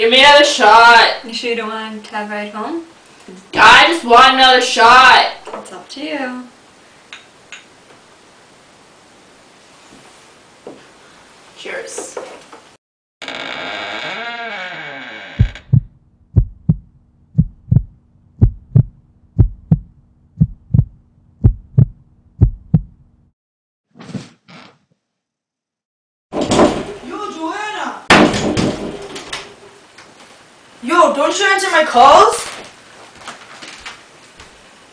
Give me another shot. You sure you don't want to have a ride home? I just want another shot. It's up to you. Cheers. Yo, Joanna! Don't you answer my calls?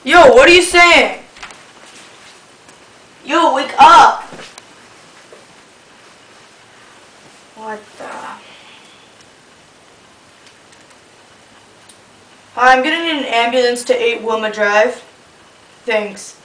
Yo, what are you saying? Yo, wake up! What the? I'm gonna need an ambulance to 8 Wilma Drive. Thanks.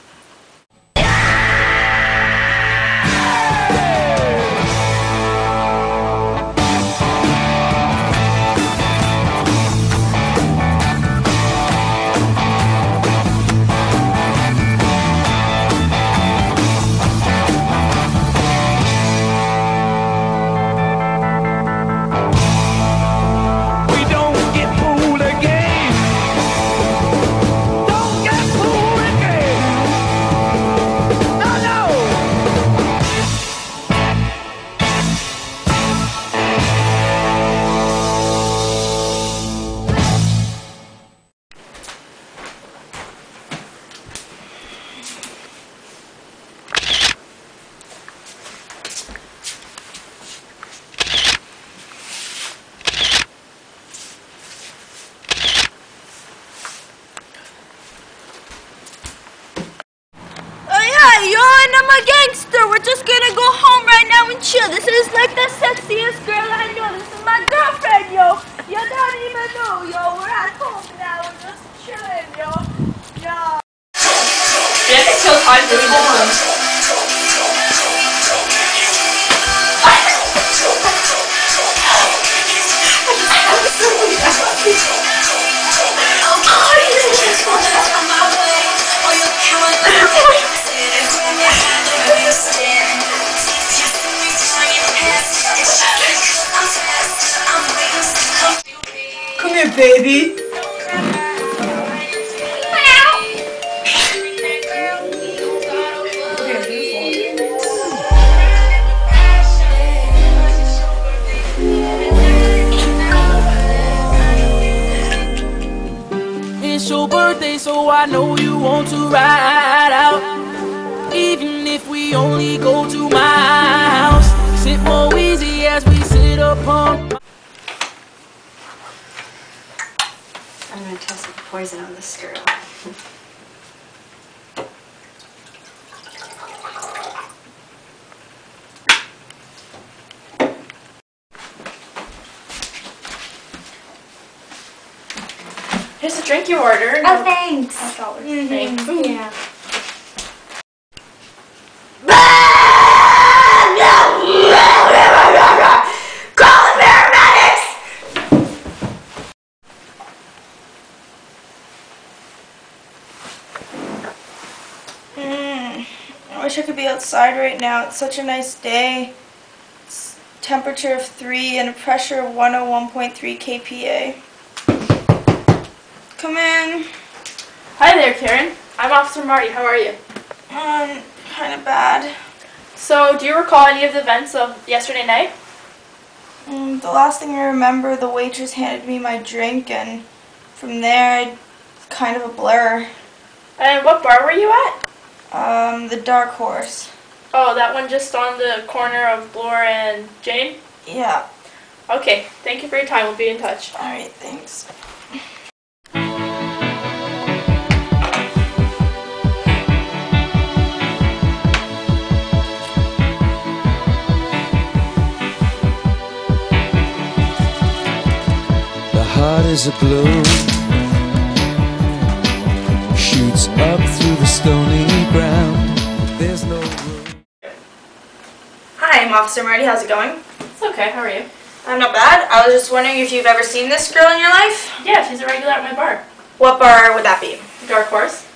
A gangster. We're just gonna go home right now and chill. This is like the sexiest girl I know. This is my girlfriend, yo. You don't even know, yo. We're at home now. We're just chilling, yo. Yo. We have to kill time baby. It's your birthday, so I know you want to ride out. Even if we only go to my house, sit more easy as we sit upon. I'm gonna test the poison on this girl. Here's the drink you ordered. Oh, thanks. Thanks. Mm-hmm. Yeah. Mm, I wish I could be outside right now. It's such a nice day. It's temperature of 3 and a pressure of 101.3 kPa. Come in. Hi there, Karen. I'm Officer Marty. How are you? Um, kind of bad. So, do you recall any of the events of yesterday night? Mm, the last thing I remember, the waitress handed me my drink, and from there, it's kind of a blur. And what bar were you at? Um, the Dark Horse. Oh, that one just on the corner of Bloor and Jane? Yeah. Okay, thank you for your time. We'll be in touch. Alright, thanks. The heart is a balloon Shoots up through the stony ground Officer Marty. How's it going? It's okay. How are you? I'm not bad. I was just wondering if you've ever seen this girl in your life? Yeah, she's a regular at my bar. What bar would that be? Dark Horse?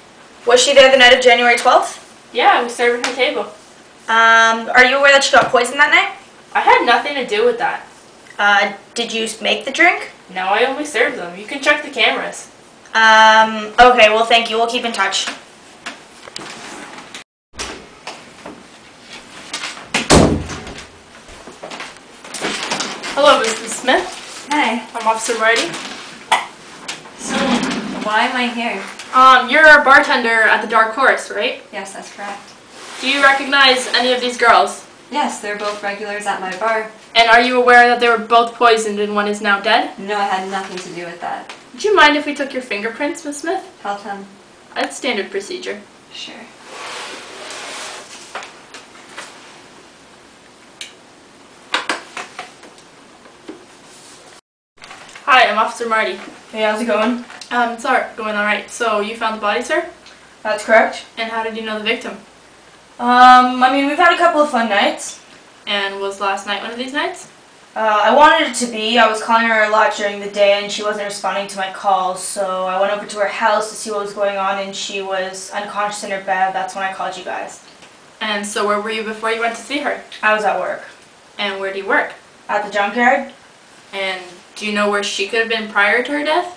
Was she there the night of January 12th? Yeah, we served her table. Um, are you aware that she got poisoned that night? I had nothing to do with that. Uh, did you make the drink? No, I only serve them. You can check the cameras. Um, okay, well, thank you. We'll keep in touch. Hello, Mrs. Smith. Hi. I'm Officer Marty. So, why am I here? Um, you're a bartender at the Dark Horse, right? Yes, that's correct. Do you recognize any of these girls? Yes, they're both regulars at my bar. And are you aware that they were both poisoned and one is now dead? No, I had nothing to do with that. Would you mind if we took your fingerprints, Miss Smith? Tell them. That's standard procedure. Sure. Hi, I'm Officer Marty. Hey, how's it going? Um, it's all going all right. So you found the body, sir? That's correct. And how did you know the victim? Um, I mean, we've had a couple of fun nights. And was last night one of these nights? Uh, I wanted it to be. I was calling her a lot during the day and she wasn't responding to my calls, so I went over to her house to see what was going on and she was unconscious in her bed. That's when I called you guys. And so where were you before you went to see her? I was at work. And where do you work? At the junkyard. And do you know where she could have been prior to her death?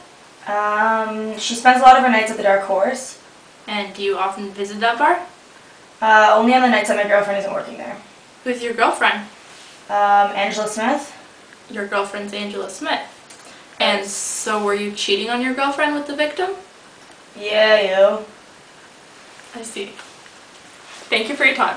Um, she spends a lot of her nights at the Dark Horse. And do you often visit that bar? Uh, only on the nights that my girlfriend isn't working there. Who's your girlfriend? Um, Angela Smith. Your girlfriend's Angela Smith. And so were you cheating on your girlfriend with the victim? Yeah, you. I see. Thank you for your time.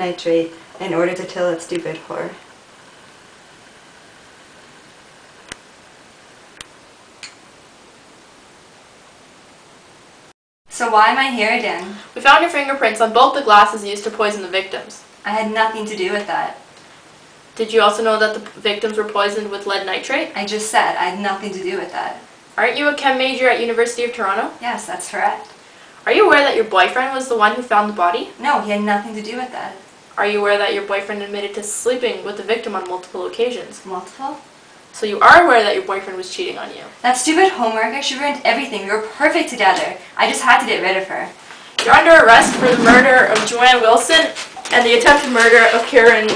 nitrate in order to kill that stupid whore. So why am I here again? We found your fingerprints on both the glasses used to poison the victims. I had nothing to do with that. Did you also know that the victims were poisoned with lead nitrate? I just said I had nothing to do with that. Aren't you a chem major at University of Toronto? Yes, that's correct. Are you aware that your boyfriend was the one who found the body? No, he had nothing to do with that. Are you aware that your boyfriend admitted to sleeping with the victim on multiple occasions? Multiple? So you are aware that your boyfriend was cheating on you. That stupid homework, she ruined everything. We were perfect together. I just had to get rid of her. You're under arrest for the murder of Joanne Wilson and the attempted murder of Karen